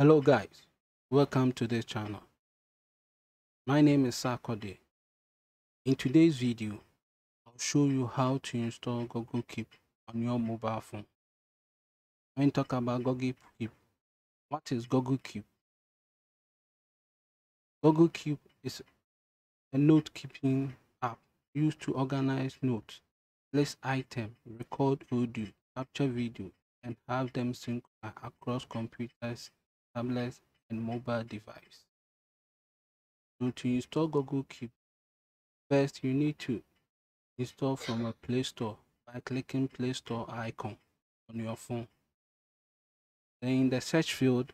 Hello guys, welcome to this channel. My name is Sakode. In today's video, I'll show you how to install Google Keep on your mobile phone. When we talk about Google Keep, what is Google Keep? Google Keep is a note-keeping app used to organize notes, list items, record audio, capture video, and have them sync across computers, tablets, and mobile device. So to install Google Keep, first you need to install from a Play Store by clicking Play Store icon on your phone. Then in the search field,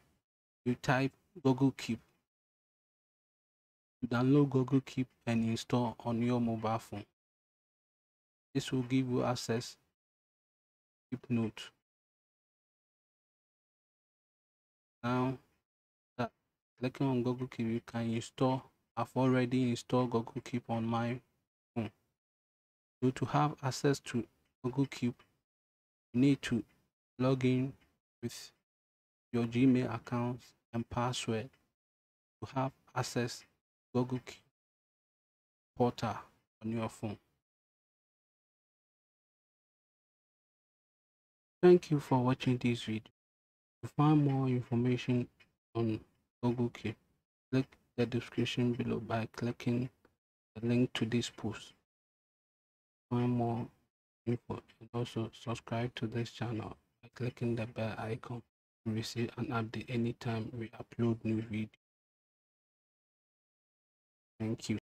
you type Google Keep. Download Google Keep and install on your mobile phone. This will give you access to Keep Note. Now that clicking on Google Keep, you can install. I've already installed Google Keep on my phone. So to have access to Google Keep, you need to log in with your Gmail account and password to have access to Google Keep portal on your phone. Thank you for watching this video. To find more information on Google Keep, click the description below by clicking the link to this post. Find more info and also subscribe to this channel by clicking the bell icon to receive an update anytime we upload new video. Thank you.